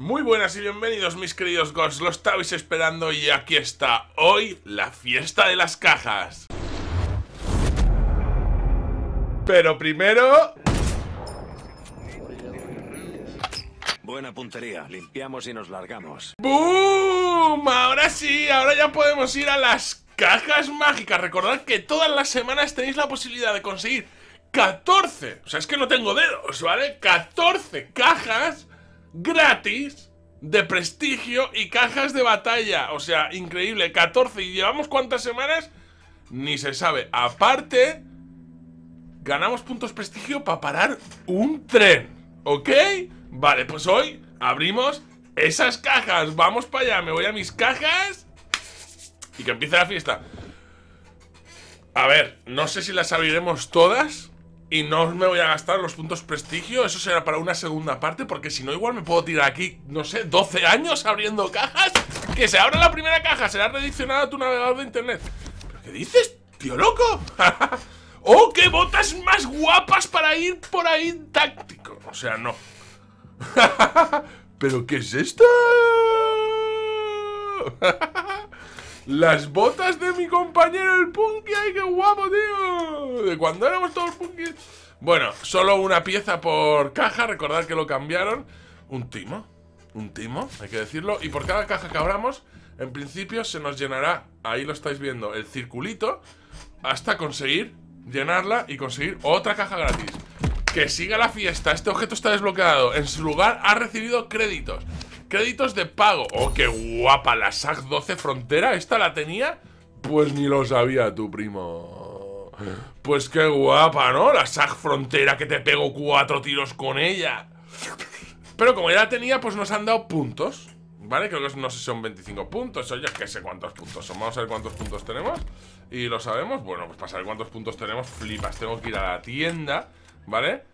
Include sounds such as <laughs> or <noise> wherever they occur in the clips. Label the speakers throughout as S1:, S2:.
S1: Muy buenas y bienvenidos mis queridos Ghosts, lo estabais esperando y aquí está hoy la fiesta de las cajas. Pero primero...
S2: Buena puntería, limpiamos y nos largamos.
S1: ¡Boom! Ahora sí, ahora ya podemos ir a las cajas mágicas. Recordad que todas las semanas tenéis la posibilidad de conseguir 14, o sea, es que no tengo dedos, ¿vale? 14 cajas gratis de prestigio y cajas de batalla. O sea, increíble, 14. ¿Y llevamos cuántas semanas? Ni se sabe. Aparte, ganamos puntos prestigio para parar un tren. ¿Ok? Vale, pues hoy abrimos esas cajas. Vamos para allá, me voy a mis cajas y que empiece la fiesta. A ver, no sé si las abriremos todas y no me voy a gastar los puntos prestigio, eso será para una segunda parte, porque si no igual me puedo tirar aquí, no sé, 12 años abriendo cajas. Que se abra la primera caja, será redireccionada a tu navegador de internet. ¿Pero qué dices, tío loco? <laughs> ¡Oh, qué botas más guapas para ir por ahí táctico! O sea, no. <laughs> ¿Pero qué es esto? <laughs> Las botas de mi compañero el Punky, ¡ay qué guapo, tío! De cuando éramos todos Punky. Bueno, solo una pieza por caja, recordad que lo cambiaron. Un timo, un timo, hay que decirlo. Y por cada caja que abramos, en principio se nos llenará, ahí lo estáis viendo, el circulito, hasta conseguir llenarla y conseguir otra caja gratis. Que siga la fiesta, este objeto está desbloqueado. En su lugar ha recibido créditos. Créditos de pago. Oh, qué guapa la SAC 12 Frontera. ¿Esta la tenía? Pues ni lo sabía tu primo. Pues qué guapa, ¿no? La SAC Frontera que te pego cuatro tiros con ella. Pero como ya la tenía, pues nos han dado puntos. ¿Vale? Creo que no sé si son 25 puntos. Oye, que sé cuántos puntos son. Vamos a ver cuántos puntos tenemos. Y lo sabemos. Bueno, pues para saber cuántos puntos tenemos, flipas. Tengo que ir a la tienda, ¿vale?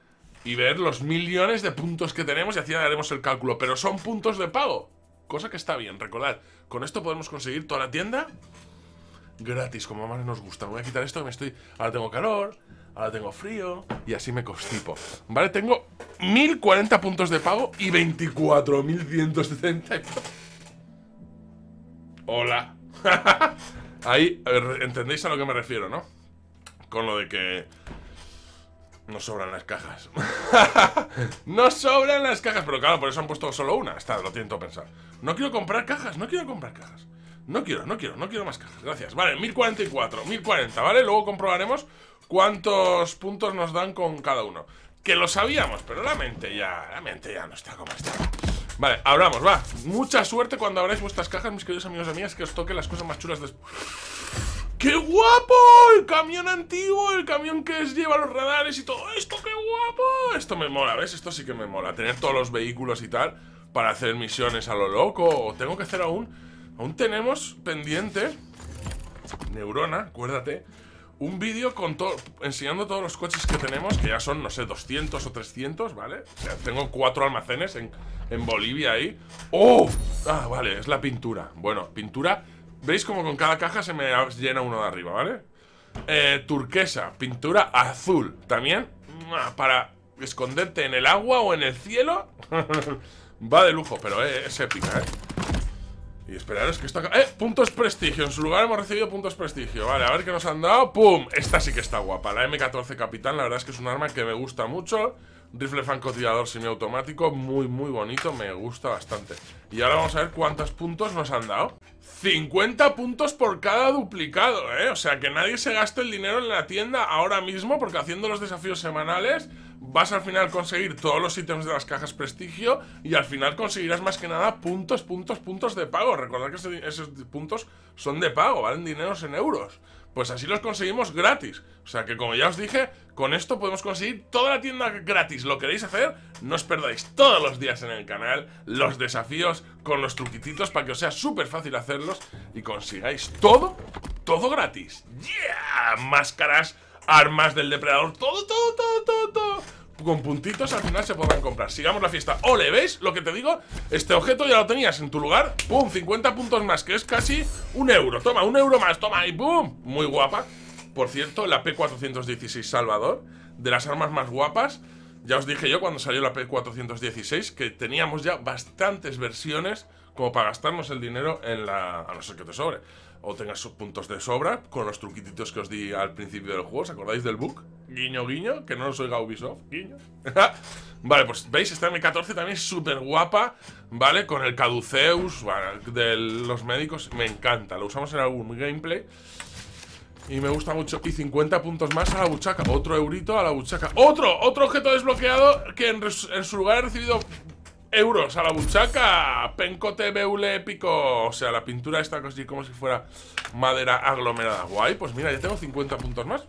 S1: Y ver los millones de puntos que tenemos y así haremos el cálculo. Pero son puntos de pago, cosa que está bien, recordad. Con esto podemos conseguir toda la tienda gratis, como más nos gusta. Voy a quitar esto que me estoy... Ahora tengo calor, ahora tengo frío y así me constipo. Vale, tengo 1040 puntos de pago y 24.170. Hola. <laughs> Ahí, entendéis a lo que me refiero, ¿no? Con lo de que no sobran las cajas. <laughs> no sobran las cajas, pero claro, por eso han puesto solo una. Está, lo tiento pensar. No quiero comprar cajas, no quiero comprar cajas. No quiero, no quiero, no quiero más cajas. Gracias. Vale, 1044, 1040, ¿vale? Luego comprobaremos cuántos puntos nos dan con cada uno. Que lo sabíamos, pero la mente ya, la mente ya no está como está. Vale, abramos, va. Mucha suerte cuando abráis vuestras cajas, mis queridos amigos y amigas, que os toquen las cosas más chulas después. ¡Qué guapo! El camión antiguo, el camión que lleva los radares y todo esto, ¡qué guapo! Esto me mola, ¿ves? Esto sí que me mola. Tener todos los vehículos y tal para hacer misiones a lo loco. O tengo que hacer aún... Aún tenemos pendiente... Neurona, acuérdate un vídeo con todo enseñando todos los coches que tenemos, que ya son, no sé, 200 o 300, ¿vale? O sea, tengo cuatro almacenes en, en Bolivia ahí. ¡Oh! Ah, vale, es la pintura. Bueno, pintura ¿Veis como con cada caja se me llena uno de arriba, ¿vale? Eh, turquesa, pintura azul También para esconderte en el agua o en el cielo <laughs> Va de lujo, pero eh, es épica, ¿eh? Y esperaros que esto. ¡Eh! Puntos prestigio En su lugar hemos recibido puntos prestigio Vale, a ver qué nos han dado ¡Pum! Esta sí que está guapa La M14 Capitán La verdad es que es un arma que me gusta mucho Rifle francotirador semiautomático Muy, muy bonito Me gusta bastante. Y ahora vamos a ver cuántos puntos nos han dado. 50 puntos por cada duplicado, ¿eh? O sea, que nadie se gaste el dinero en la tienda ahora mismo Porque haciendo los desafíos semanales Vas al final conseguir todos los ítems de las cajas prestigio Y al final conseguirás más que nada puntos, puntos, puntos de pago. Recordad que esos puntos son de pago, valen dineros en euros pues así los conseguimos gratis. O sea que como ya os dije, con esto podemos conseguir toda la tienda gratis. ¿Lo queréis hacer? No os perdáis todos los días en el canal los desafíos con los truquititos para que os sea súper fácil hacerlos y consigáis todo, todo gratis. ¡Yeah! Máscaras, armas del depredador, todo, todo, todo, todo, todo con puntitos al final se podrán comprar Sigamos la fiesta Ole, ¿ves lo que te digo? Este objeto ya lo tenías en tu lugar ¡Pum! 50 puntos más, que es casi un euro Toma, un euro más, toma y ¡pum! Muy guapa Por cierto, la P416 Salvador De las armas más guapas Ya os dije yo cuando salió la P416 que teníamos ya bastantes versiones como para gastarnos el dinero en la... a no ser que te sobre. O tengas puntos de sobra con los truquititos que os di al principio del juego. ¿Os acordáis del book? Guiño, guiño, que no os oiga Ubisoft. Guiño. <laughs> vale, pues veis, esta M14 también es súper guapa, ¿vale? Con el Caduceus de los médicos. Me encanta, lo usamos en algún gameplay. Y me gusta mucho. Y 50 puntos más a la buchaca. Otro eurito a la buchaca. ¡Otro! Otro objeto desbloqueado que en, su lugar he recibido euros a la buchaca. Pencote beule épico. O sea, la pintura está así como si fuera madera aglomerada. Guay, pues mira, ya tengo 50 puntos más.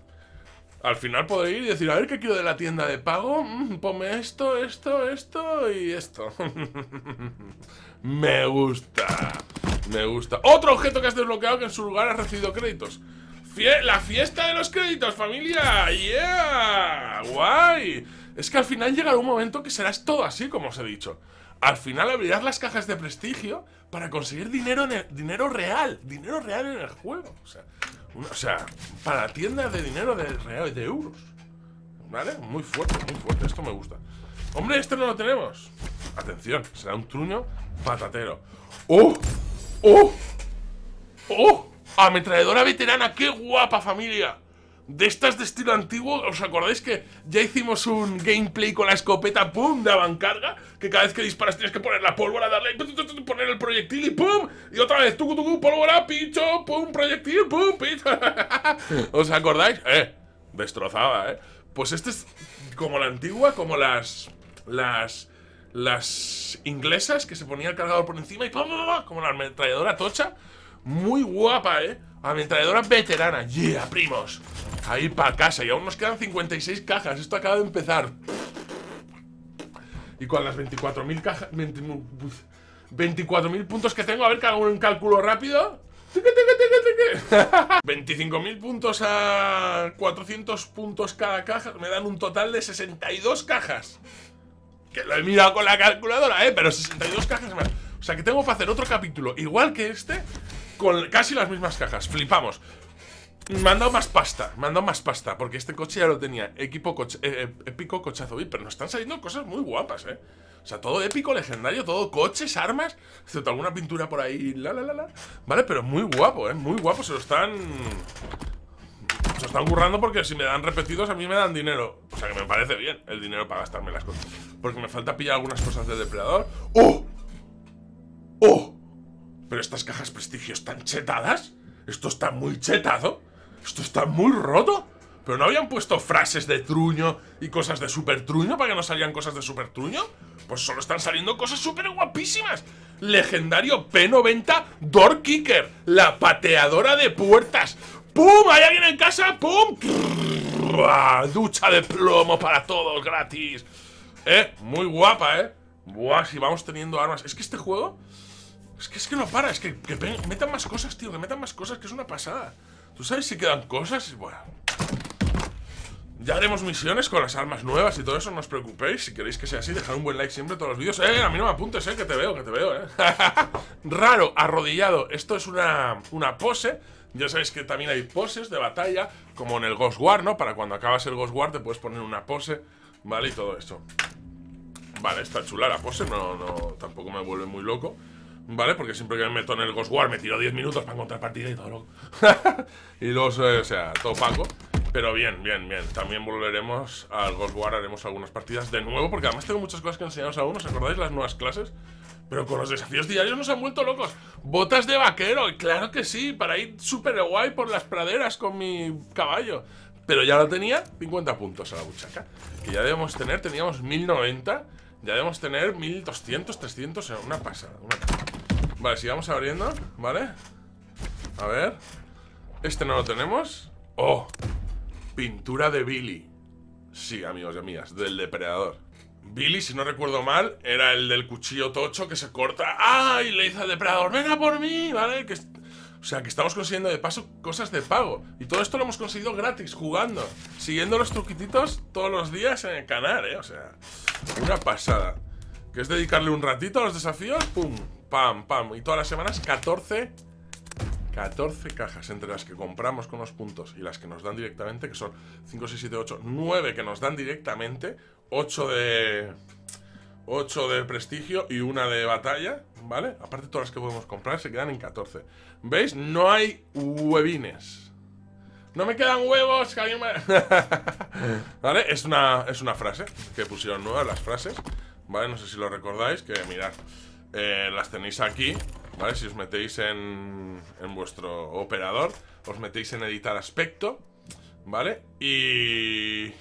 S1: Al final podré ir y decir, a ver qué quiero de la tienda de pago. Mm, ponme esto, esto, esto y esto. <laughs> me gusta. Me gusta. Otro objeto que has desbloqueado que en su lugar has recibido créditos la fiesta de los créditos, familia. ¡Yeah! ¡Guay! Es que al final llegará un momento que serás todo así, como os he dicho. Al final abrirás las cajas de prestigio para conseguir dinero, dinero real. Dinero real en el juego. O sea, o sea para tiendas de dinero de real, de euros. ¿Vale? Muy fuerte, muy fuerte. Esto me gusta. Hombre, este no lo tenemos. Atención, será un truño patatero. ¡Oh! ¡Oh! ¡Oh! Ametralladora veterana, qué guapa familia. De estas de estilo antiguo, ¿os acordáis que ya hicimos un gameplay con la escopeta, pum, de avancarga? Que cada vez que disparas tienes que poner la pólvora, darle, poner el proyectil y pum, y otra vez, tucu, tucu, pólvora, pincho, pum, proyectil, pum, pincho. <laughs> ¿Os acordáis? Eh, destrozaba, eh. Pues este es como la antigua, como las, las, las inglesas que se ponía el cargador por encima y pum, como la ametralladora tocha. Muy guapa, ¿eh? Ametralladora veterana. Yeah, primos. Ahí para casa. Y aún nos quedan 56 cajas. Esto acaba de empezar. Y con las 24.000 cajas... 24.000 puntos que tengo. A ver que hago un cálculo rápido. 25.000 <laughs> puntos a 400 puntos cada caja. Me dan un total de 62 cajas. Que lo he mirado con la calculadora, ¿eh? Pero 62 cajas más. O sea que tengo que hacer otro capítulo igual que este con casi las mismas cajas. Flipamos. Me han dado más pasta, me han dado más pasta Porque este coche ya lo tenía, equipo coche, eh, eh, épico cochazo Pero nos están saliendo cosas muy guapas, eh O sea, todo épico, legendario, todo coches, armas Excepto alguna pintura por ahí, la la la la Vale, pero muy guapo, eh, muy guapo Se lo están... Se lo están currando porque si me dan repetidos a mí me dan dinero O sea que me parece bien el dinero para gastarme las cosas Porque me falta pillar algunas cosas del depredador ¡Oh! ¡Oh! Pero estas cajas prestigio están chetadas. Esto está muy chetado. Esto está muy roto. ¿Pero no habían puesto frases de truño y cosas de super truño para que no salían cosas de super truño? Pues solo están saliendo cosas súper guapísimas. Legendario P90 Door Kicker, la pateadora de puertas. ¡Pum! ¿Hay alguien en casa? ¡Pum! Ducha de plomo para todos, gratis. Eh, muy guapa, eh. Buah, si vamos teniendo armas. Es que este juego es que, es que no para, es que, que metan más cosas, tío, que metan más cosas, que es una pasada. ¿Tú sabes si quedan cosas? Bueno. Ya haremos misiones con las armas nuevas y todo eso, no os preocupéis. Si queréis que sea así, dejad un buen like siempre todos los vídeos. Eh, a mí no me apuntes, eh, que te veo, que te veo, eh. <laughs> Raro, arrodillado. Esto es una, una pose. Ya sabéis que también hay poses de batalla, como en el Ghost War, ¿no? Para cuando acabas el Ghost War te puedes poner una pose, ¿vale? Y todo eso. Vale, está chula la pose, no, no, tampoco me vuelve muy loco. ¿Vale? Porque siempre que me meto en el Ghost War me tiro 10 minutos para encontrar partida y todo loco. <laughs> y luego, o sea, todo pago. Pero bien, bien, bien. También volveremos al Ghost War, haremos algunas partidas de nuevo, porque además tengo muchas cosas que enseñaros aún. ¿Os acordáis las nuevas clases? Pero con los desafíos diarios nos han vuelto locos. Botas de vaquero, claro que sí, para ir súper guay por las praderas con mi caballo. Pero ya lo tenía, 50 puntos a la buchaca. Que ya debemos tener, teníamos 1090. Ya debemos tener 1200, 300, una pasada, una pasada. Vale, sigamos abriendo, ¿vale? A ver Este no lo tenemos ¡Oh! Pintura de Billy Sí, amigos y amigas, del depredador Billy, si no recuerdo mal, era el del cuchillo tocho que se corta ¡Ay! Le dice al depredador, venga por mí, ¿vale? Que o sea, que estamos consiguiendo de paso cosas de pago Y todo esto lo hemos conseguido gratis, jugando Siguiendo los truquititos todos los días en el canal, ¿eh? O sea, una pasada Que es dedicarle un ratito a los desafíos ¡Pum! Pam, pam. Y todas las semanas 14 14 cajas entre las que compramos con los puntos y las que nos dan directamente, que son 5, 6, 7, 8, 9 que nos dan directamente. 8 de... 8 de prestigio y una de batalla, ¿vale? Aparte todas las que podemos comprar se quedan en 14 ¿Veis? No hay huevines No me quedan huevos, que me... <laughs> ¿Vale? Es una, es una frase que pusieron nuevas las frases ¿Vale? No sé si lo recordáis, que mirad eh, Las tenéis aquí, ¿vale? Si os metéis en, en vuestro operador Os metéis en editar aspecto ¿Vale? Y...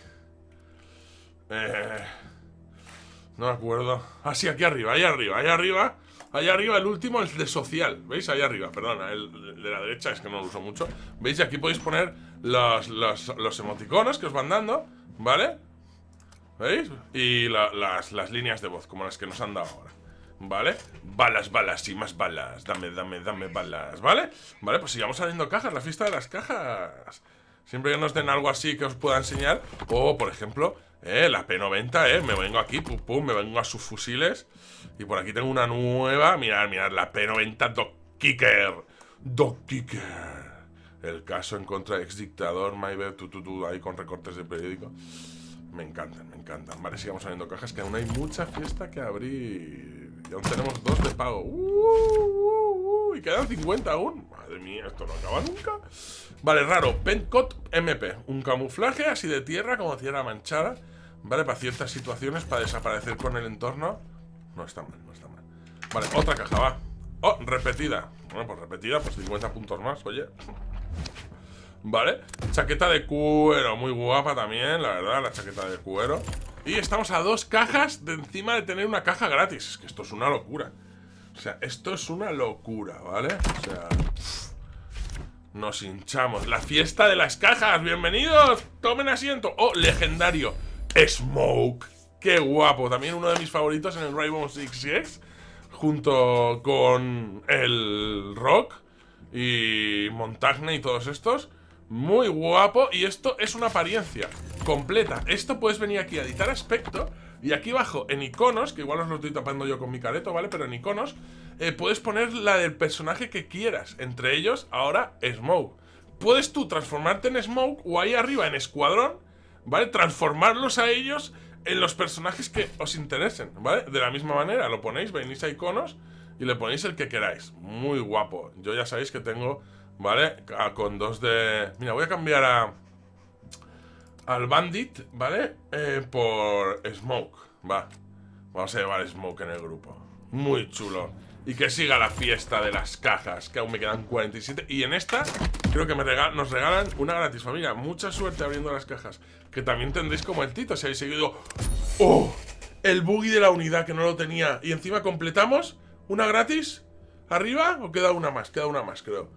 S1: Eh... No me acuerdo. Ah, sí, aquí arriba, ahí arriba, ahí arriba. Ahí arriba el último, el de social. ¿Veis? Ahí arriba, perdona, el de la derecha es que no lo uso mucho. ¿Veis? Y aquí podéis poner los, los, emoticonos que os van dando, ¿vale? ¿Veis? Y las, las líneas de voz, como las que nos han dado ahora. ¿Vale? Balas, balas y más balas. Dame, dame, dame balas, ¿vale? Vale, pues sigamos saliendo cajas, la fiesta de las cajas. Siempre que nos den algo así que os pueda enseñar. O, por ejemplo, eh, la P90, eh. Me vengo aquí, pum, pum, me vengo a sus fusiles. Y por aquí tengo una nueva. Mirad, mirad, la P90 Doc Kicker. Doc Kicker. El caso en contra ex dictador, Maybe, tu, tu, tu, ahí con recortes de periódico. Me encantan, me encantan. Vale, sigamos abriendo cajas, que aún hay mucha fiesta que abrir. Aún tenemos dos de pago. Uh, uh, uh, y quedan 50 aún. Madre mía, esto no acaba nunca. Vale, raro. Pentcot MP. Un camuflaje así de tierra, como tierra manchada. Vale, para ciertas situaciones, para desaparecer con el entorno. No está mal, no está mal. Vale, otra caja, va. Oh, repetida. Bueno, pues repetida, pues 50 puntos más, oye. Vale, chaqueta de cuero, muy guapa también, la verdad, la chaqueta de cuero. Y estamos a dos cajas de encima de tener una caja gratis. Es que esto es una locura. O sea, esto es una locura, ¿vale? O sea... Nos hinchamos. La fiesta de las cajas. Bienvenidos. Tomen asiento. Oh, legendario. Smoke. Qué guapo. También uno de mis favoritos en el Rainbow Six Siege. Junto con el Rock y Montagne y todos estos. Muy guapo. Y esto es una apariencia completa. Esto puedes venir aquí a editar aspecto. Y aquí abajo, en iconos, que igual os lo estoy tapando yo con mi careto, ¿vale? Pero en iconos eh, puedes poner la del personaje que quieras. Entre ellos, ahora, Smoke. Puedes tú transformarte en Smoke o ahí arriba en Escuadrón, ¿vale? Transformarlos a ellos en los personajes que os interesen, ¿vale? De la misma manera, lo ponéis, venís a iconos y le ponéis el que queráis. Muy guapo. Yo ya sabéis que tengo, ¿vale? con dos de... Mira, voy a cambiar a... Al Bandit, ¿vale? Eh, por Smoke, va. Vamos a llevar Smoke en el grupo. Muy chulo. Y que siga la fiesta de las cajas, que aún me quedan 47. Y en esta, creo que me nos regalan una gratis familia. Mucha suerte abriendo las cajas. Que también tendréis como el Tito, si habéis seguido. ¡Oh! El buggy de la unidad, que no lo tenía. Y encima completamos una gratis. ¿Arriba? ¿O queda una más? Queda una más, creo.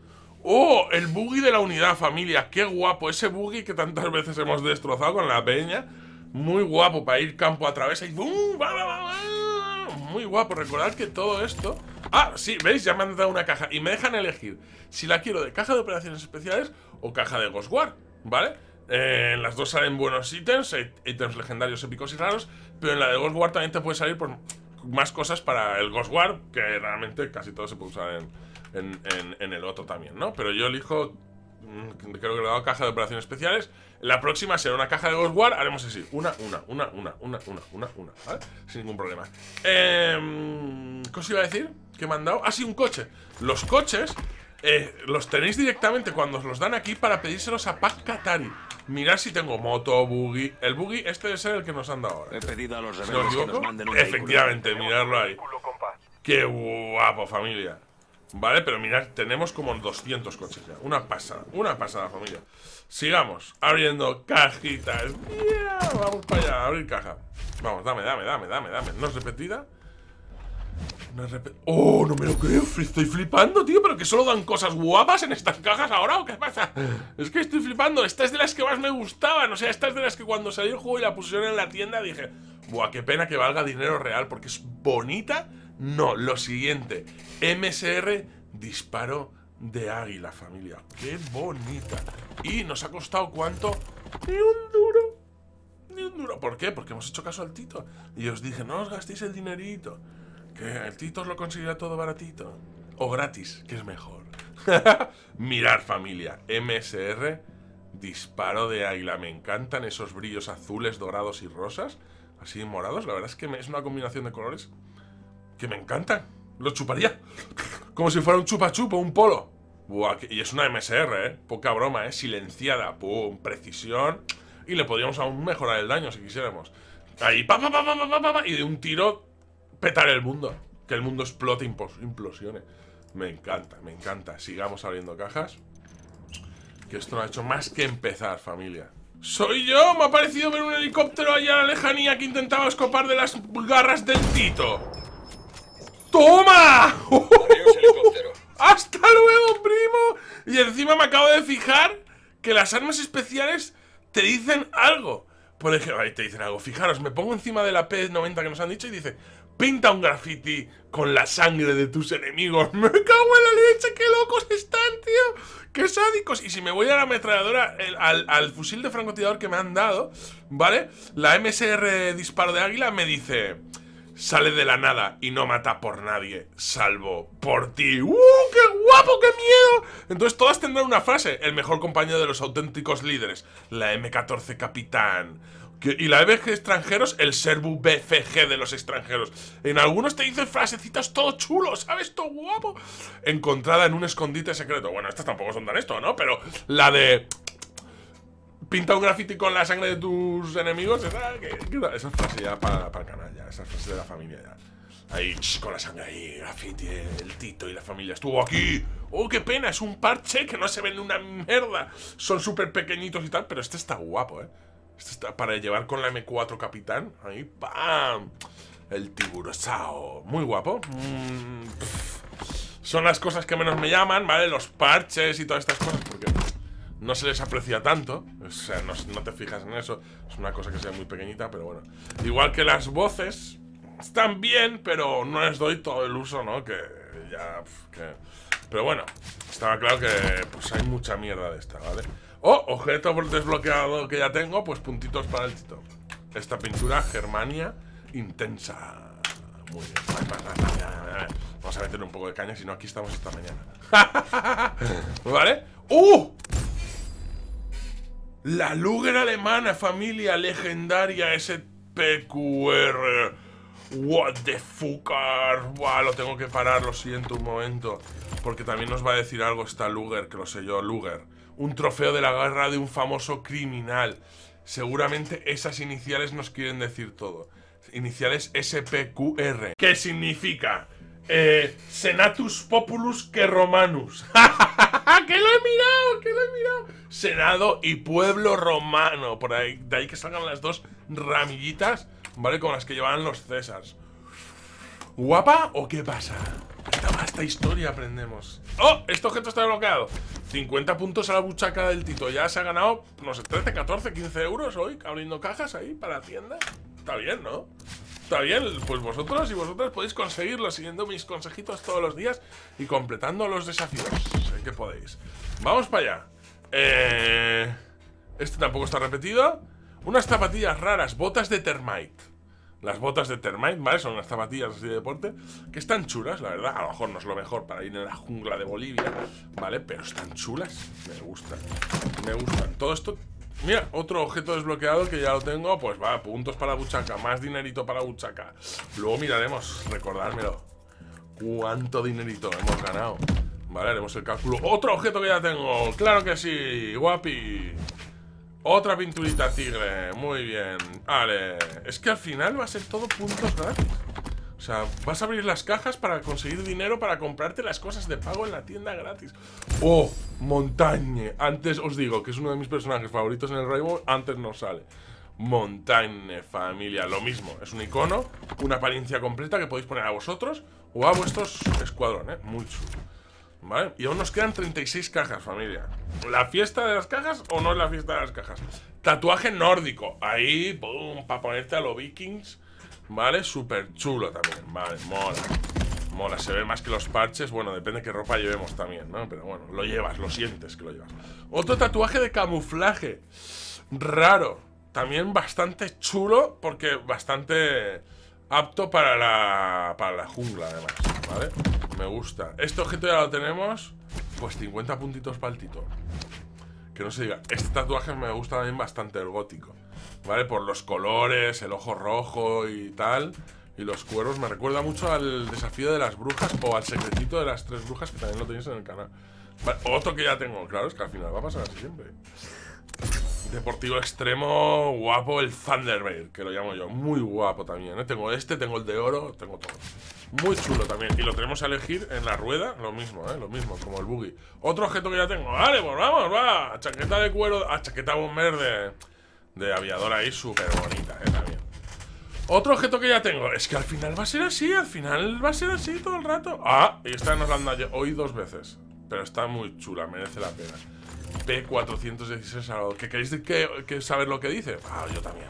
S1: ¡Oh! El buggy de la unidad, familia. ¡Qué guapo! Ese buggy que tantas veces hemos destrozado con la peña. Muy guapo para ir campo a través y ¡bum! ¡Va, va, va, muy guapo. Recordad que todo esto... Ah, sí, ¿veis? Ya me han dado una caja y me dejan elegir si la quiero de caja de operaciones especiales o caja de Ghost War, ¿vale? Eh, en las dos salen buenos ítems, ítems legendarios, épicos y raros, pero en la de Ghost War también te puede salir por más cosas para el Ghost War, que realmente casi todo se puede usar en, en el otro también, ¿no? Pero yo elijo Mm, creo que le he dado caja de operaciones especiales. La próxima será una caja de Ghost War. Haremos así: una, una, una, una, una, una, una, una, ¿vale? Sin ningún problema. Eh, ¿Qué os iba a decir? ¿Qué me han dado? Ah, sí, un coche. Los coches eh, los tenéis directamente cuando os los dan aquí para pedírselos a Pac Katari. Mirad si tengo moto, buggy. El buggy, este debe ser el que nos han dado ahora.
S2: He pedido a los
S1: no que nos manden un Efectivamente, miradlo ahí. Qué guapo, familia. Vale, pero mirad, tenemos como 200 coches ya. Una pasada, una pasada familia. Sigamos, abriendo cajitas. Vamos para allá, abrir caja. Vamos, dame, dame, dame, dame, dame. ¿No es repetida? No es repetida Oh, no me lo creo, estoy flipando, tío Pero que solo dan cosas guapas en estas cajas ahora ¿O qué pasa? Es que estoy flipando. Esta es de las que más me gustaban. O sea, esta es de las que cuando salió el juego y la pusieron en la tienda Dije, buah, qué pena que valga dinero real Porque es bonita no, lo siguiente. MSR disparo de águila, familia. ¡Qué bonita! Y nos ha costado cuánto? Ni un duro. Ni un duro. ¿Por qué? Porque hemos hecho caso al Tito. Y os dije, no os gastéis el dinerito. Que el Tito os lo conseguirá todo baratito. O gratis, que es mejor. <laughs> Mirar, familia. MSR disparo de águila. Me encantan esos brillos azules, dorados y rosas. así morados. La verdad es que es una combinación de colores que me encanta. Lo chuparía. Como si fuera un chupa chupo, un polo. Buah, y es una MSR, ¿eh? Poca broma, ¿eh? Silenciada. Pum, precisión. Y le podríamos aún mejorar el daño si quisiéramos. Ahí, pa, pa, pa, pa, pa, pa, y de un tiro petar el mundo. Que el mundo explote, implosione. Me encanta, me encanta. Sigamos abriendo cajas. Que esto no ha hecho más que empezar, familia. ¡Soy yo! Me ha parecido ver un helicóptero allá a la lejanía que intentaba escapar de las garras del Tito. ¡Toma! <laughs> ¡Hasta luego, primo! Y encima me acabo de fijar que las armas especiales te dicen algo. Por ejemplo, ahí te dicen algo. Fijaros, me pongo encima de la P90 que nos han dicho y dice: Pinta un graffiti con la sangre de tus enemigos. <laughs> ¡Me cago en la leche! ¡Qué locos están, tío! ¡Qué sádicos! Y si me voy a la ametralladora, al, al, fusil de francotirador que me han dado, ¿vale? La MSR disparo de águila me dice sale de la nada y no mata por nadie, salvo por ti. ¡Uh, qué guapo, qué miedo! Entonces todas tendrán una frase, el mejor compañero de los auténticos líderes, la M14 Capitán. y la EBG extranjeros, el Serbu BFG de los extranjeros. En algunos te dicen frasecitas todo chulo, ¿sabes? Todo guapo. Encontrada en un escondite secreto. Bueno, estas tampoco son tan esto, ¿no? Pero la de pinta un graffiti con la sangre de tus enemigos. Esa, esa frase ya para, para el canal, ya. Esa frase de la familia, ya. Ahí, con la sangre ahí, graffiti, el Tito y la familia estuvo aquí. ¡Oh, qué pena! Es un parche que no se ven una mierda. Son súper pequeñitos y tal, pero este está guapo, ¿eh? Este está para llevar con la M4 Capitán. Ahí, ¡pam! El tiburosao. Muy guapo. Mm, son las cosas que menos me llaman, ¿vale? Los parches y todas estas cosas, porque no se les aprecia tanto. O sea, no, te fijas en eso. Es una cosa que sea muy pequeñita, pero bueno. Igual que las voces, están bien, pero no les doy todo el uso, ¿no? Que ya... Pero bueno, estaba claro que pues hay mucha mierda de esta, ¿vale? Oh, objeto desbloqueado que ya tengo, pues puntitos para el tito. Esta pintura, Germania, intensa. Muy bien. Vamos a meter un poco de caña, si no aquí estamos esta mañana. <laughs> ¿Vale? ¡Uh! La Luger alemana, familia legendaria SPQR. What the fucker. Buah, lo tengo que parar, lo siento un momento. Porque también nos va a decir algo esta Luger, que lo sé yo, Luger. Un trofeo de la guerra de un famoso criminal. Seguramente esas iniciales nos quieren decir todo. Iniciales SPQR. ¿Qué significa? Eh, Senatus Populus que Romanus. <laughs> ¡Que lo he mirado! ¡Que lo he mirado! Senado y pueblo romano. Por ahí, de ahí que salgan las dos ramillitas, ¿vale? Como las que llevaban los Césars. ¿Guapa o qué pasa? Esta historia aprendemos. ¡Oh! Este objeto está bloqueado. 50 puntos a la buchaca del Tito. Ya se ha ganado, no sé, 13, 14, 15 euros hoy abriendo cajas ahí para la tienda. Está bien, ¿no? Está bien, pues vosotros y vosotras podéis conseguirlo siguiendo mis consejitos todos los días y completando los desafíos. Sé que podéis. Vamos para allá. Eh, este tampoco está repetido. Unas zapatillas raras, botas de Termite. Las botas de Termite, ¿vale? Son unas zapatillas así de deporte que están chulas, la verdad. A lo mejor no es lo mejor para ir en la jungla de Bolivia, ¿vale? Pero están chulas. Me gustan. Me gustan. Todo esto Mira, otro objeto desbloqueado que ya lo tengo Pues va, puntos para buchaca, más dinerito para buchaca. Luego miraremos, recordármelo. Cuánto dinerito hemos ganado. Vale, haremos el cálculo. Otro objeto que ya tengo, claro que sí Guapi. Otra pinturita tigre, muy bien. Vale, es que al final va a ser todo puntos gratis sea, vas a abrir las cajas para conseguir dinero para comprarte las cosas de pago en la tienda gratis. ¡Oh! Montañe. Antes os digo que es uno de mis personajes favoritos en el Rainbow. Antes no sale. Montañe, familia. Lo mismo. Es un icono, una apariencia completa que podéis poner a vosotros o a vuestros escuadrón, ¿eh? Muy chulo. ¿Vale? Y aún nos quedan 36 cajas, familia. ¿La fiesta de las cajas o no es la fiesta de las cajas? Tatuaje nórdico. Ahí, boom, para ponerte a los vikings ¿Vale? Súper chulo también, vale, mola. Mola, se ve más que los parches. Bueno, depende de qué ropa llevemos también, ¿no? Pero bueno, lo llevas, lo sientes que lo llevas. Otro tatuaje de camuflaje. Raro. También bastante chulo Porque bastante apto para la, para la jungla además ¿Vale? Me gusta. Este objeto ya lo tenemos Pues 50 puntitos para el tito Que no se diga Este tatuaje me gusta también bastante, el gótico ¿vale? Por los colores, el ojo rojo y tal. Y los cuervos me recuerda mucho al desafío de las brujas o al secretito de las tres brujas que también lo tenéis en el canal. Vale, otro que ya tengo, claro, es que al final va a pasar así siempre. Deportivo extremo, guapo el Thunderbird, que lo llamo yo. Muy guapo también, ¿eh? Tengo este, tengo el de oro, tengo todo. Muy chulo también. Y lo tenemos a elegir en la rueda, lo mismo, ¿eh? Lo mismo, como el buggy. Otro objeto que ya tengo. Vale, pues vamos, va. Chaqueta de cuero, a chaqueta bomber de, de aviador ahí, súper bonita, ¿eh? También. Otro objeto que ya tengo. Es que al final va a ser así, al final va a ser así todo el rato. Ah, y esta nos la han dado hoy dos veces. Pero está muy chula, merece la pena. P416 Salvador. ¿Que queréis que, saber lo que dice? Ah, yo también,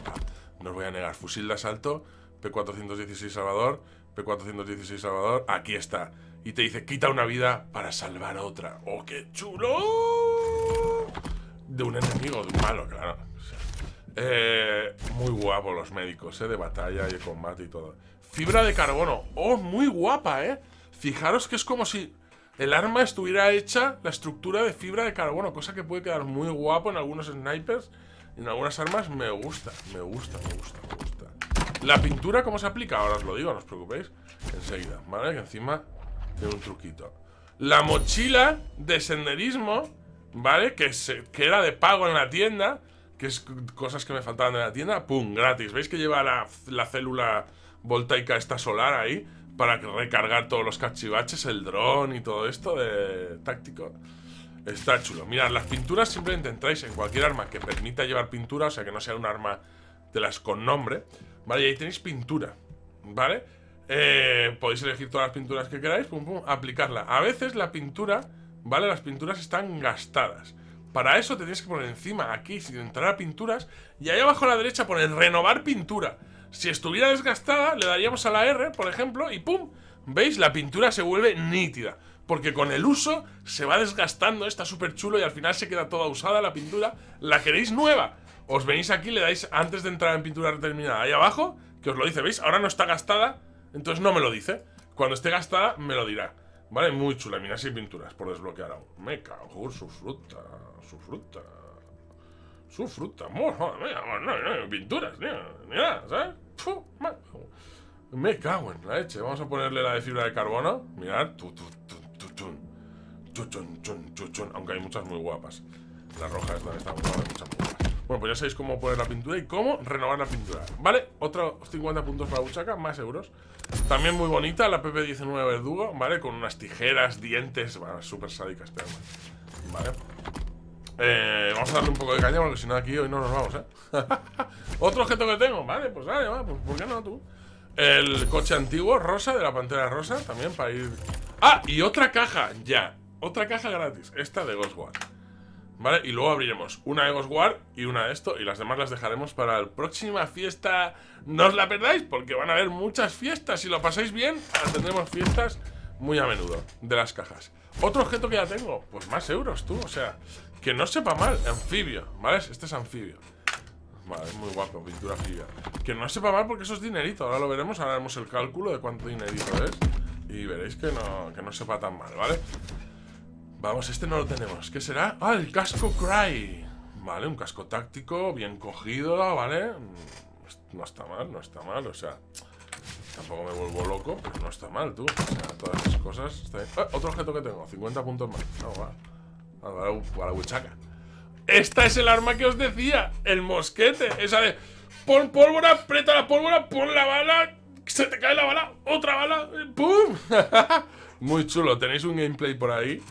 S1: No os voy a negar. Fusil de asalto, P416 Salvador, P416 Salvador. Aquí está. Y te dice, quita una vida para salvar otra. ¡Oh, qué chulo! De un enemigo, de un malo, claro. Eh, muy guapo los médicos, ¿eh? De batalla y de combate y todo. Fibra de carbono. ¡Oh, muy guapa, eh! Fijaros que es como si el arma estuviera hecha la estructura de fibra de carbono, cosa que puede quedar muy guapo en algunos snipers. En algunas armas me gusta, me gusta, me gusta, me gusta. La pintura, ¿cómo se aplica? Ahora os lo digo, no os preocupéis. Enseguida, ¿vale? Que encima tiene un truquito. La mochila de senderismo, ¿vale? Que, se, que era de pago en la tienda, que es cosas que me faltaban de la tienda, ¡pum! Gratis. ¿Veis que lleva la, la célula voltaica esta solar ahí? para recargar todos los cachivaches, el dron y todo esto de táctico. Está chulo. Mirad, las pinturas simplemente entráis en cualquier arma que permita llevar pintura, o sea que no sea un arma de las con nombre. Vale, y ahí tenéis pintura, ¿vale? Eh, podéis elegir todas las pinturas que queráis, pum, pum, aplicarla. A veces la pintura, ¿vale? Las pinturas están gastadas. Para eso tenéis que poner encima, aquí, sin entrar a pinturas, y ahí abajo a la derecha poner renovar pintura. Si estuviera desgastada, le daríamos a la R, por ejemplo, y ¡pum! ¿Veis? La pintura se vuelve nítida. Porque con el uso se va desgastando, está súper chulo y al final se queda toda usada la pintura. ¿La queréis nueva? Os venís aquí, le dais antes de entrar en pintura determinada ahí abajo, que os lo dice, ¿veis? Ahora no está gastada, entonces no me lo dice. Cuando esté gastada, me lo dirá. ¿Vale? Muy chula, mira, sin pinturas por desbloquear aún. Me cago, su fruta, su fruta. Su fruta, amor, no, no, pinturas, ni nada, ¿sabes? me cago en la leche. Vamos a ponerle la de fibra de carbono. Mirad. Aunque hay muchas muy guapas. La roja esta está muy guapa, muchas muy. Bueno, pues ya sabéis cómo poner la pintura y cómo renovar la pintura. ¿Vale? Otros 50 puntos para Buchaca, más euros. También muy bonita la PP19 Verdugo, ¿vale? Con unas tijeras, dientes, bueno, súper sádicas, pero ¿Vale? Eh, vamos a darle un poco de caña porque si no aquí hoy no nos vamos, ¿eh? <laughs> Otro objeto que tengo, vale, pues dale, va, pues ¿por qué no tú? El coche antiguo, rosa, de la pantera rosa, también para ir... ¡Ah! Y otra caja, ya Otra caja gratis, esta de Ghostward ¿Vale? Y luego abriremos una de Ghostward y una de esto Y las demás las dejaremos para la próxima fiesta No os la perdáis porque van a haber muchas fiestas Si lo pasáis bien, tendremos fiestas muy a menudo de las cajas Otro objeto que ya tengo, pues más euros tú, o sea que no sepa mal, anfibio, ¿vale? Este es anfibio Vale, muy guapo, pintura anfibia Que no sepa mal porque eso es dinerito Ahora lo veremos, ahora haremos el cálculo de cuánto dinerito es Y veréis que no, que no sepa tan mal, ¿vale? Vamos, este no lo tenemos ¿Qué será? Ah, el casco Cry Vale, un casco táctico, bien cogido, ¿vale? No está mal, no está mal, o sea Tampoco me vuelvo loco, pero no está mal, tú O sea, todas esas cosas ah, Otro objeto que tengo, 50 puntos más No, va a la huichaca. Esta es el arma que os decía, el mosquete. Esa de pon pólvora, aprieta la pólvora, pon la bala, se te cae la bala, otra bala, ¡pum! <laughs> Muy chulo, tenéis un gameplay por ahí,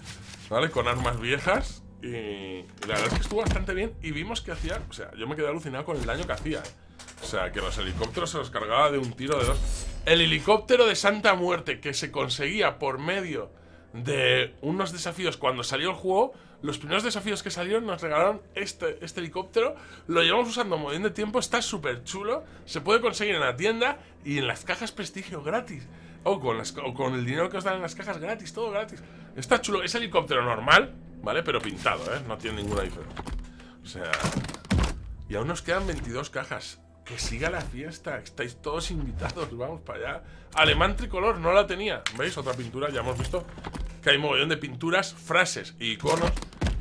S1: ¿vale? Con armas viejas. Y, la verdad es que estuvo bastante bien. Y vimos que hacía, o sea, yo me quedé alucinado con el daño que hacía. ¿eh? O sea, que los helicópteros se los cargaba de un tiro de dos. El helicóptero de Santa Muerte que se conseguía por medio de unos desafíos cuando salió el juego. Los primeros desafíos que salieron nos regalaron este, este helicóptero. Lo llevamos usando muy bien de tiempo. Está súper chulo. Se puede conseguir en la tienda y en las cajas prestigio gratis. O con, con el dinero que os dan en las cajas gratis, todo gratis. Está chulo. Es helicóptero normal, ¿vale? Pero pintado, ¿eh? No tiene ninguna diferencia. O sea... Y aún nos quedan 22 cajas. Que siga la fiesta, estáis todos invitados, vamos para allá. Alemán tricolor, no la tenía. ¿Veis? Otra pintura, ya hemos visto que hay montón de pinturas, frases y iconos,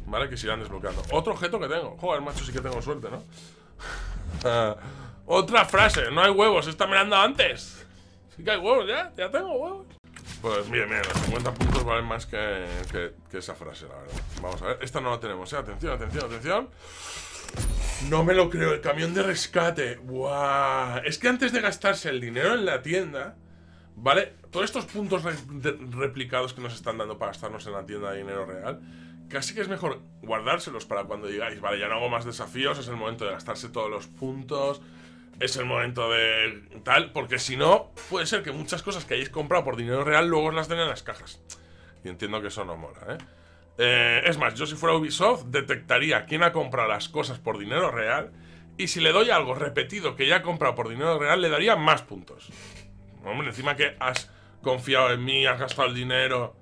S1: ¿vale? Que se irán desbloqueando. Otro objeto que tengo. Joder, macho, sí que tengo suerte, ¿no? <laughs> Otra frase, no hay huevos, esta me han dado antes. Sí que hay huevos, ya, ya tengo huevos. Pues bien, bien, los 50 puntos valen más que, esa frase, la verdad. Vamos a ver, esta no la tenemos, ¿eh? Atención, atención, atención. No me lo creo, el camión de rescate. ¡Buah! Es que antes de gastarse el dinero en la tienda, ¿vale? Todos estos puntos replicados que nos están dando para gastarnos en la tienda de dinero real, casi que es mejor guardárselos para cuando digáis, vale, ya no hago más desafíos, es el momento de gastarse todos los puntos, es el momento de tal, porque si no, puede ser que muchas cosas que hayáis comprado por dinero real luego las den en las cajas. Y entiendo que eso no mola, ¿eh? ¿eh? es más, yo si fuera Ubisoft detectaría quién ha comprado las cosas por dinero real y si le doy algo repetido que ya ha comprado por dinero real, le daría más puntos. Hombre, encima que has confiado en mí, has gastado el dinero,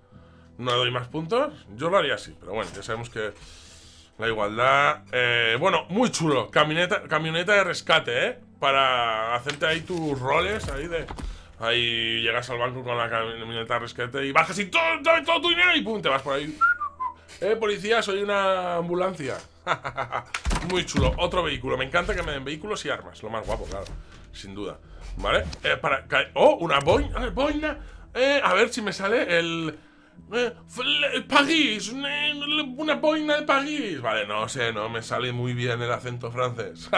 S1: no le doy más puntos. Yo lo haría así, pero bueno, ya sabemos que la igualdad... Eh, bueno, muy chulo, camioneta, camioneta de rescate, ¿eh? Para hacerte ahí tus roles ahí de... Ahí llegas al banco con la camioneta de rescate y bajas y todo, todo, tu dinero y pum, te vas por ahí. Eh, policía, soy una ambulancia. <laughs> Muy chulo. Otro vehículo. Me encanta que me den vehículos y armas. Lo más guapo, claro. Sin duda. ¿Vale? Eh, para... Oh, una boina. boina. Eh, a ver si me sale el... Eh, París, una boina de París. Vale, no sé, no me sale muy bien el acento francés.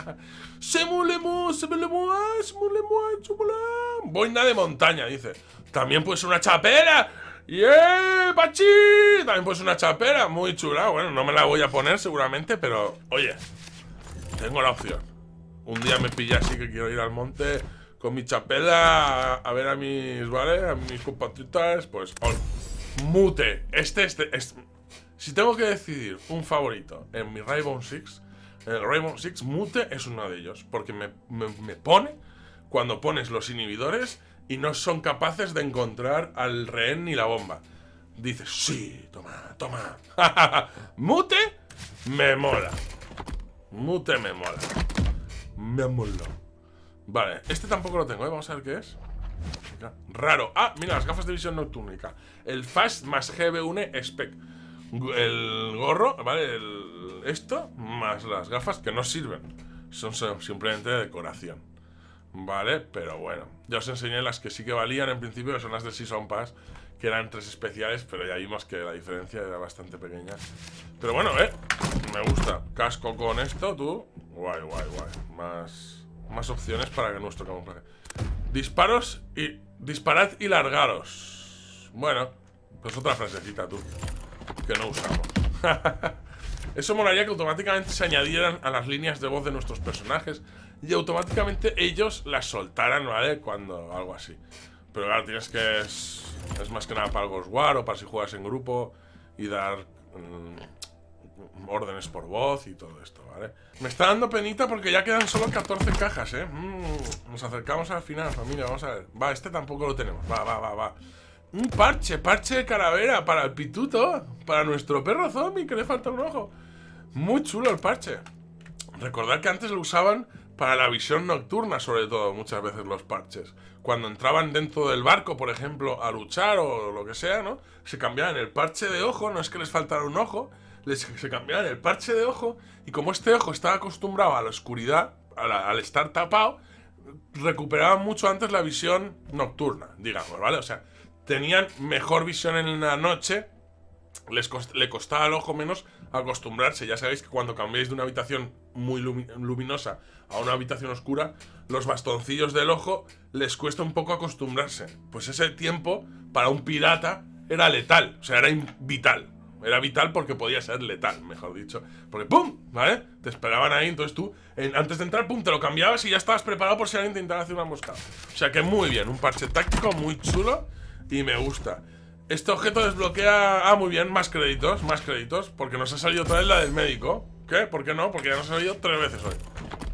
S1: <laughs> se Boina de montaña, dice. También puede ser una chapera. ¡Yeah! ¡Pachi! También puede ser una chapera, muy chula. Bueno, no me la voy a poner seguramente, pero oye, tengo la opción. Un día me pilla así que quiero ir al monte con mi chapela a, ver a mis, ¿vale? A mis compatriotas, pues... Mute. Este, este, Si tengo que decidir un favorito en mi Rainbow Six, el Rainbow Six Mute es uno de ellos. Porque me, pone cuando pones los inhibidores y no son capaces de encontrar al rehén ni la bomba. Dices, sí, toma, toma. <laughs> Mute me mola. Mute me mola. Me mola. Vale, este tampoco lo tengo, ¿eh? Vamos a ver qué es. Raro. Ah, mira, las gafas de visión noctúrnica. El Fast más GB1 Spec. El gorro, ¿vale? esto más las gafas que no sirven. Son simplemente decoración. ¿Vale? Pero bueno. Ya os enseñé las que sí que valían en principio, que son las de Season Pass, que eran tres especiales, pero ya vimos que la diferencia era bastante pequeña. Pero bueno, ¿eh? Me gusta. Casco con esto, tú. Guay, guay, guay. Más, más opciones para que nuestro camuflaje. Disparos y... Disparad y largaros. Bueno, pues otra frasecita, tú. Que no usamos. <laughs> Eso molaría que automáticamente se añadieran a las líneas de voz de nuestros personajes y automáticamente ellos las soltaran, ¿vale? Cuando algo así. Pero claro, tienes que... Es, más que nada para el War o para si juegas en grupo y dar... Mm, órdenes por voz y todo esto, ¿vale? Me está dando penita porque ya quedan solo 14 cajas, ¿eh? Mm, nos acercamos al final, familia, vamos a ver. Va, este tampoco lo tenemos, va, va, va, va. Un parche, parche de calavera para el pituto, para nuestro perro zombie que le falta un ojo. Muy chulo el parche. Recordad que antes lo usaban para la visión nocturna, sobre todo, muchas veces los parches. Cuando entraban dentro del barco, por ejemplo, a luchar o lo que sea, ¿no? Se cambiaban el parche de ojo, no es que les faltara un ojo, les, <laughs> se cambiaban el parche de ojo y como este ojo estaba acostumbrado a la oscuridad, al estar tapado, recuperaban mucho antes la visión nocturna, digamos, ¿vale? O sea, tenían mejor visión en la noche, les le costaba al ojo menos acostumbrarse. Ya sabéis que cuando cambiáis de una habitación muy luminosa a una habitación oscura, los bastoncillos del ojo les cuesta un poco acostumbrarse. Pues ese tiempo, para un pirata, era letal, o sea, era vital. Era vital porque podía ser letal, mejor dicho. Porque ¡pum! ¿Vale? Te esperaban ahí, entonces tú, antes de entrar, ¡pum! Te lo cambiabas y ya estabas preparado por si alguien te intentaba hacer una emboscada. O sea que muy bien, un parche táctico muy chulo y me gusta. Este objeto desbloquea... Ah, muy bien, más créditos, más créditos. Porque nos ha salido otra vez la del médico. ¿Qué? ¿Por qué no? Porque ya nos ha salido tres veces hoy.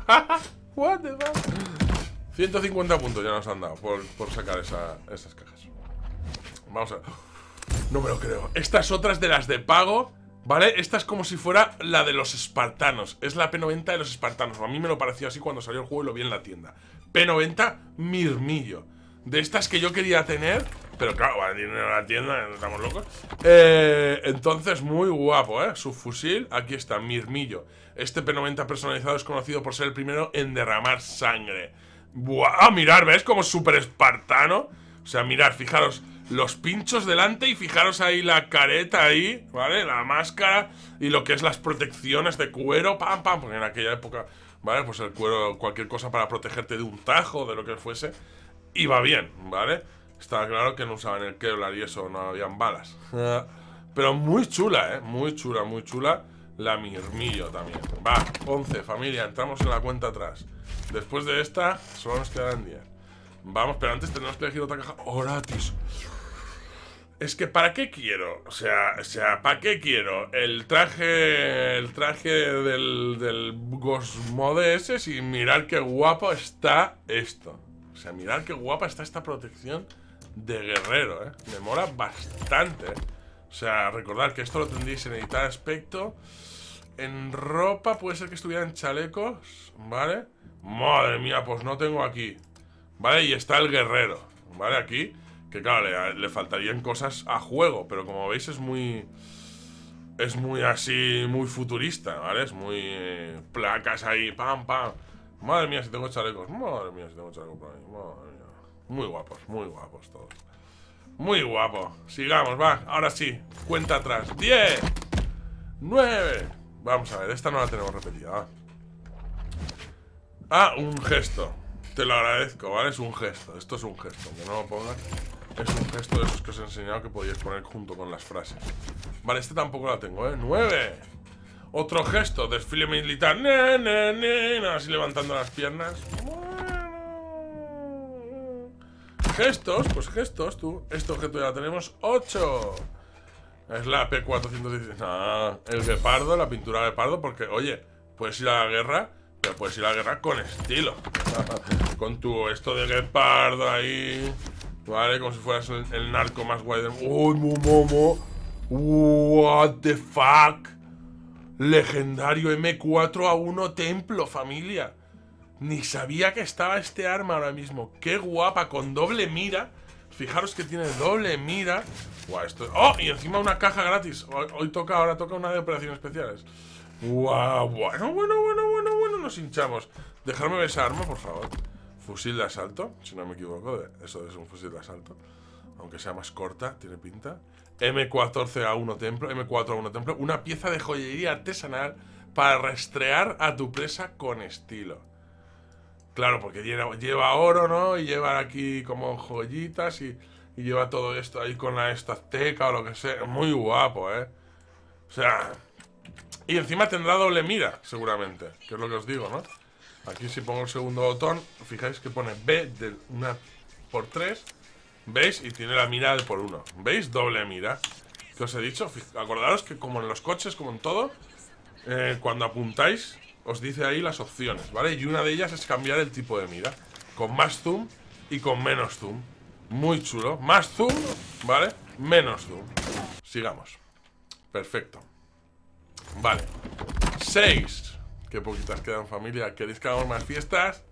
S1: <laughs> What the fuck? 150 puntos ya nos han dado por, sacar esas cajas. Vamos a ver. No me lo creo. Estas otras de las de pago, ¿vale? Esta es como si fuera la de los espartanos. Es la P90 de los espartanos. A mí me lo pareció así cuando salió el juego y lo vi en la tienda. P90 Mirmillo. De estas que yo quería tener Pero claro, va dinero a la tienda, estamos locos. Eh, entonces, muy guapo, ¿eh? Su fusil, aquí está, Mirmillo. Este P90 personalizado es conocido por ser el primero en derramar sangre. Buah, ah, mirar, ¿ves? Como súper espartano. O sea, mirar, fijaros, los pinchos delante y fijaros ahí la careta ahí, ¿vale? La máscara y lo que es las protecciones de cuero, pam, pam, porque en aquella época, ¿vale? Pues el cuero, cualquier cosa para protegerte de un tajo, de lo que fuese, iba bien, ¿vale? Estaba claro que no usaban el Kevlar y eso, no habían balas. <laughs> Pero muy chula, ¿eh? Muy chula, muy chula. La Mirmillo también. Va, 11, familia, entramos en la cuenta atrás. Después de esta, solo nos quedan 10. Vamos, pero antes tenemos que elegir otra caja. Oratis. Es que ¿para qué quiero? O sea, o sea, ¿para qué quiero? El traje. El traje del, del Gosmode ese sin mirar qué guapo está esto. O sea, mirar qué guapa está esta protección de guerrero, ¿eh? Me mola bastante. O sea, recordad que esto lo tendréis en editar aspecto. En ropa puede ser que estuvieran chalecos, ¿vale? Madre mía, pues no tengo aquí. ¿Vale? Y está el guerrero, ¿vale? Aquí, que claro, le, faltarían cosas a juego, pero como veis es muy... Es muy así, muy futurista, ¿vale? Es muy... Eh, placas ahí, pam, pam. Madre mía, si tengo chalecos. Madre mía, si tengo chalecos por ahí. Madre mía. Muy guapos, muy guapos todos. Muy guapo. Sigamos, va. Ahora sí. Cuenta atrás. 10. 9. Vamos a ver, esta no la tenemos repetida. Ah, un gesto. Te lo agradezco, ¿vale? Es un gesto. Esto es un gesto. Que no lo pongas. Es un gesto de esos que os he enseñado que podíais poner junto con las frases. Vale, este tampoco la tengo, ¿eh? 9. Otro gesto. Desfile militar. Ne, Así levantando las piernas. gestos, pues gestos, tú. Este objeto ya tenemos 8. Es la P416. No, el guepardo, la pintura de pardo, porque, oye, puedes ir a la guerra, pero puedes ir a la guerra con estilo. <laughs> con tu esto de guepardo ahí. ¿Vale? Como si fueras el, narco más guay del ¡Uy, momo! ¡What the fuck! Legendario M4 a 1 templo, familia. Ni sabía que estaba este arma ahora mismo. ¡Qué guapa! Con doble mira. Fijaros que tiene doble mira. Guau, esto... ¡Oh! Y encima una caja gratis. Hoy, toca, ahora toca una de operaciones especiales. ¡Guau! Bueno, bueno, bueno, bueno, bueno. Nos hinchamos. Dejarme ver esa arma, por favor. Fusil de asalto, si no me equivoco. Eso es un fusil de asalto. Aunque sea más corta, tiene pinta. M14A1 templo. M4A1 templo. Una pieza de joyería artesanal para rastrear a tu presa con estilo. Claro, porque lleva, oro, ¿no? Y lleva aquí como joyitas y, lleva todo esto ahí con la estateca o lo que sea. Muy guapo, ¿eh? O sea... Y encima tendrá doble mira, seguramente. Que es lo que os digo, ¿no? Aquí si pongo el segundo botón, fijáis que pone B de una por 3. ¿Veis? Y tiene la mira de por 1. ¿Veis? Doble mira. ¿Qué os he dicho? Acordaros que como en los coches, como en todo, eh, cuando apuntáis os dice ahí las opciones, ¿vale? Y una de ellas es cambiar el tipo de mira. Con más zoom y con menos zoom. Muy chulo. Más zoom, ¿vale? Menos zoom. Sigamos. Perfecto. Vale. 6. Qué poquitas quedan, familia. ¿Queréis que hagamos más fiestas?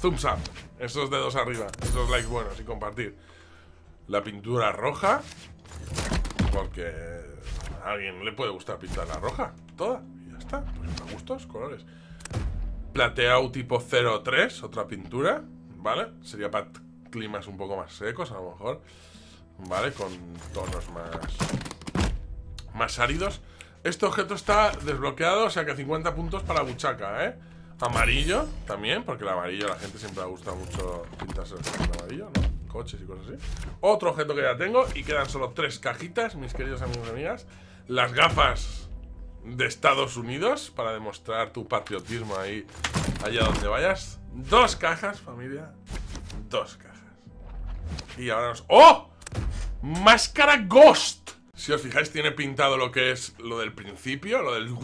S1: Thumbs up. Esos dedos arriba. Esos likes buenos y compartir. La pintura roja. Porque a alguien le puede gustar pintar la roja. Toda está. Pues gustos, colores. Plateado tipo 03, otra pintura, ¿vale? Sería para climas un poco más secos, a lo mejor. ¿Vale? Con tonos más... Más áridos. Este objeto está desbloqueado, o sea que 50 puntos para buchaca, ¿eh? Amarillo también, porque el amarillo a la gente siempre le gusta mucho pintarse el amarillo, ¿no? Coches y cosas así. Otro objeto que ya tengo y quedan solo tres cajitas, mis queridos amigos y amigas. Las gafas de Estados Unidos para demostrar tu patriotismo ahí, allá donde vayas. Dos cajas, familia. Dos cajas. Y ahora nos... ¡Oh! Máscara Ghost. Si os fijáis, tiene pintado lo que es lo del principio, lo del...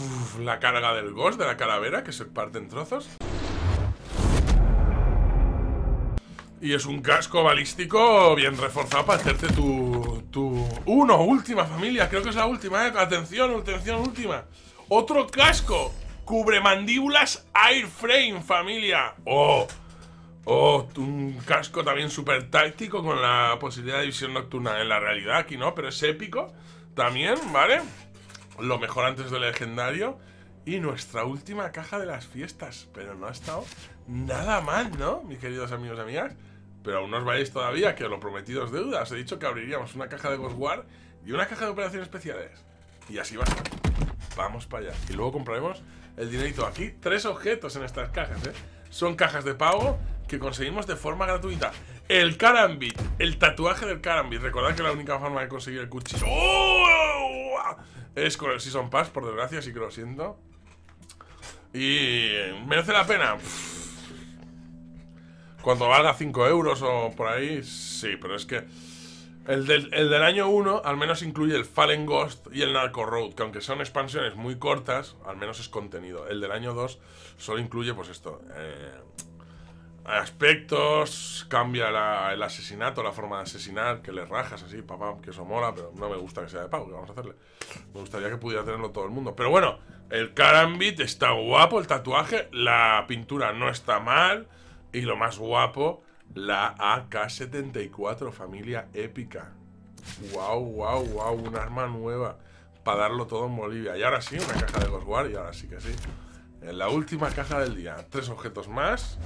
S1: la carga del Ghost, de la calavera, que se parte en trozos. Y es un casco balístico bien reforzado para hacerte tu, tu... ¡Uno! Última familia, creo que es la última, ¿eh? Atención, atención, última. Otro casco. Cubre mandíbulas Airframe, familia. ¡Oh! Oh, un casco también súper táctico con la posibilidad de visión nocturna en la realidad aquí, ¿no? Pero es épico también, ¿vale? Lo mejor antes del legendario. Y nuestra última caja de las fiestas. Pero no ha estado nada mal, ¿no? Mis queridos amigos y amigas. Pero aún no os vayáis todavía, que lo prometido es deuda. Os he dicho que abriríamos una caja de Ghostwar y una caja de operaciones especiales. Y así va. Vamos para allá. Y luego compraremos el dinerito. Aquí, tres objetos en estas cajas, ¿eh? Son cajas de pago que conseguimos de forma gratuita. El Karambit, el tatuaje del Karambit. Recordad que la única forma de conseguir el cuchillo ¡Oh! es con el Season Pass, por desgracia, sí que lo siento. Y merece la pena. Cuando valga 5 euros o por ahí, sí, pero es que el del, año 1 al menos incluye el Fallen Ghost y el Narco Road, que aunque son expansiones muy cortas, al menos es contenido. El del año 2 solo incluye, pues esto, eh, aspectos, cambia el asesinato, la forma de asesinar, que le rajas así, papá, que eso mola, pero no me gusta que sea de pago, que vamos a hacerle. Me gustaría que pudiera tenerlo todo el mundo. Pero bueno, el Karambit está guapo, el tatuaje, la pintura no está mal, y lo más guapo, la AK-74, familia épica. Wow, wow, wow, un arma nueva para darlo todo en Bolivia. Y ahora sí, una caja de Ghostwar, y ahora sí que sí. En la última caja del día, tres objetos más.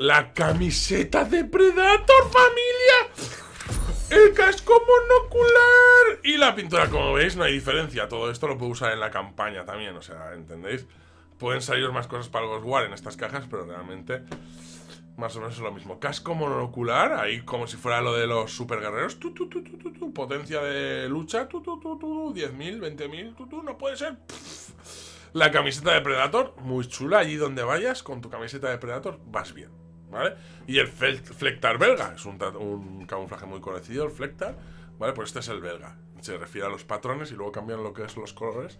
S1: La camiseta de Predator, familia. El casco monocular. Y la pintura, como veis, no hay diferencia. Todo esto lo puedo usar en la campaña también, o sea, ¿entendéis? Pueden salir más cosas para el Ghostwar en estas cajas, pero realmente más o menos es lo mismo. Casco monocular, ahí como si fuera lo de los super guerreros. potencia de lucha, 10.000, 20.000, no puede ser. La camiseta de Predator, muy chula. Allí donde vayas, con tu camiseta de Predator, vas bien. ¿Vale? Y el Flectar belga, es un, camuflaje muy conocido, el Flectar, ¿vale? Pues este es el belga. Se refiere a los patrones y luego cambian lo que es los colores,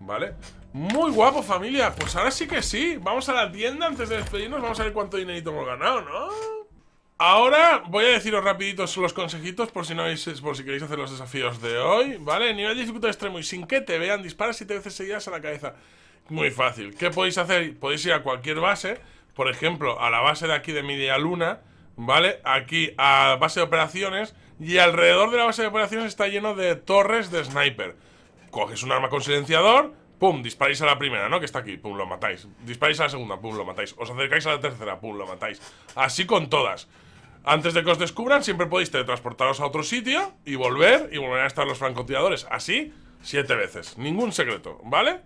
S1: ¿vale? Muy guapo, familia. Pues ahora sí que sí. Vamos a la tienda antes de despedirnos. Vamos a ver cuánto dinerito hemos ganado, ¿no? Ahora voy a deciros rapiditos los consejitos por si no por si queréis hacer los desafíos de hoy, ¿vale? Nivel de dificultad extremo y sin que te vean, dispara siete veces seguidas a la cabeza. Muy fácil. ¿Qué podéis hacer? Podéis ir a cualquier base por ejemplo, a la base de aquí de Media Luna, ¿vale? Aquí a base de operaciones y alrededor de la base de operaciones está lleno de torres de sniper. Coges un arma con silenciador, pum, disparáis a la primera, ¿no? Que está aquí, pum, lo matáis. Disparáis a la segunda, pum, lo matáis. Os acercáis a la tercera, pum, lo matáis. Así con todas. Antes de que os descubran, siempre podéis teletransportaros a otro sitio y volver y volver a estar los francotiradores. Así, siete veces. Ningún secreto, ¿vale?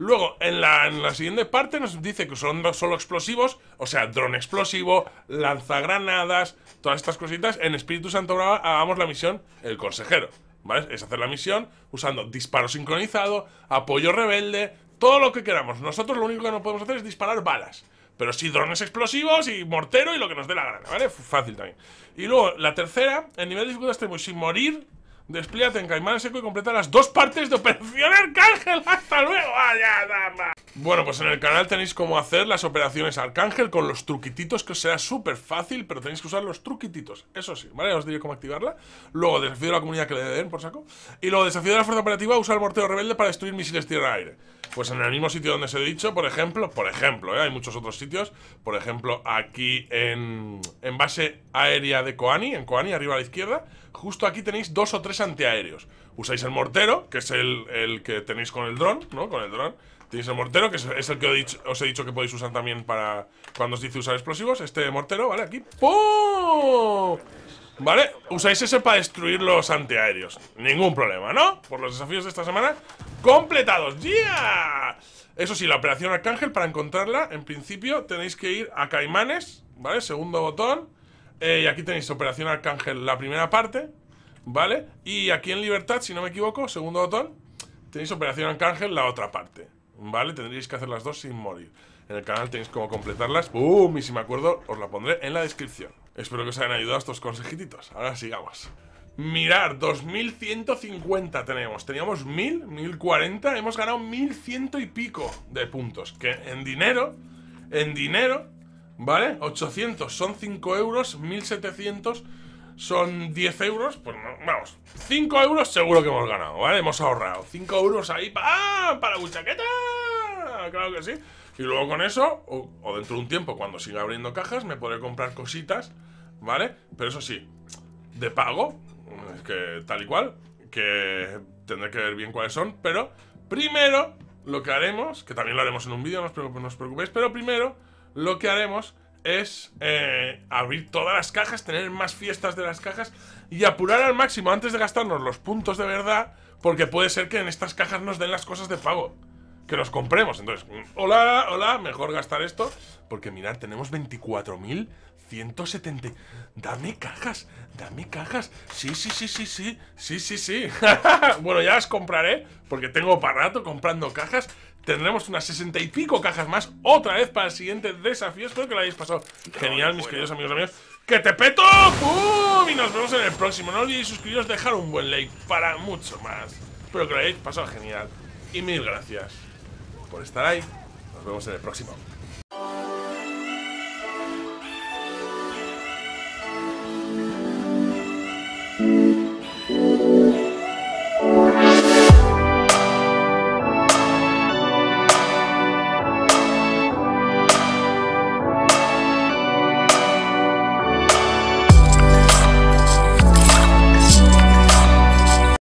S1: Luego, en la, siguiente parte nos dice que son solo explosivos, o sea, dron explosivo, lanzagranadas, todas estas cositas. En Espíritu Santo hagamos la misión El Consejero, ¿vale? Es hacer la misión usando disparo sincronizado, apoyo rebelde, todo lo que queramos. Nosotros lo único que no podemos hacer es disparar balas. Pero sí drones explosivos y mortero y lo que nos dé la gana, ¿vale? Fácil también. Y luego, la tercera, el nivel de dificultad extremo sin morir Desplíate en Caimán Seco y completa las dos partes de Operación Arcángel. ¡Hasta luego! ¡Vaya Bueno, pues en el canal tenéis cómo hacer las operaciones Arcángel con los truquititos, que os será súper fácil, pero tenéis que usar los truquititos. Eso sí, ¿vale? Os diré cómo activarla. Luego, desafío de la comunidad que le den, por saco. Y luego, desafío de la fuerza operativa, usar el mortero rebelde para destruir misiles tierra-aire. Pues en el mismo sitio donde os he dicho, por ejemplo, por ejemplo, ¿eh? hay muchos otros sitios. Por ejemplo, aquí en, en base aérea de Koani, en Koani, arriba a la izquierda justo aquí tenéis dos o tres antiaéreos. Usáis el mortero, que es el, que tenéis con el dron, ¿no? Con el dron. Tenéis el mortero, que es, el que os he, dicho, que podéis usar también para cuando os dice usar explosivos. Este mortero, ¿vale? Aquí. ¡Pum! ¿Vale? Usáis ese para destruir los antiaéreos. Ningún problema, ¿no? Por los desafíos de esta semana completados. ¡Ya! Eso sí, la operación Arcángel, para encontrarla, en principio tenéis que ir a Caimanes, ¿vale? Segundo botón. Eh, y aquí tenéis Operación Arcángel, la primera parte, ¿vale? Y aquí en Libertad, si no me equivoco, segundo botón, tenéis Operación Arcángel, la otra parte, ¿vale? Tendréis que hacer las dos sin morir. En el canal tenéis cómo completarlas. ¡Bum! Y si me acuerdo, os la pondré en la descripción. Espero que os hayan ayudado estos consejititos. Ahora sigamos. Mirar, 2150 tenemos. Teníamos 1000, 1040. Hemos ganado 1100 y pico de puntos. Que en dinero, en dinero, ¿Vale? 800 son 5 euros, 1700 son 10 euros. Pues vamos, 5 euros seguro que hemos ganado, ¿vale? Hemos ahorrado 5 euros ahí ¡ah! para buchaqueta. Claro que sí. Y luego con eso, o, dentro de un tiempo, cuando siga abriendo cajas, me podré comprar cositas, ¿vale? Pero eso sí, de pago, es que tal y cual, que tendré que ver bien cuáles son, pero primero lo que haremos, que también lo haremos en un vídeo, no os preocupéis, pero primero lo que haremos es eh, abrir todas las cajas, tener más fiestas de las cajas y apurar al máximo antes de gastarnos los puntos de verdad, porque puede ser que en estas cajas nos den las cosas de pago. Que nos compremos. Entonces, mm, hola, hola, mejor gastar esto. Porque mirad, tenemos 24.170. Dame cajas, dame cajas. Sí, sí, sí, sí, sí. Sí, sí, sí. <laughs> bueno, ya las compraré. Porque tengo para rato comprando cajas. Tendremos unas 60 y pico cajas más. Otra vez para el siguiente desafío. Espero que lo hayáis pasado genial, mis queridos amigos míos. ¡Que te peto! ¡Pum! Y nos vemos en el próximo. No olvidéis suscribiros, dejar un buen like para mucho más. Espero que lo hayáis pasado genial. Y mil gracias por estar ahí. Nos vemos en el próximo.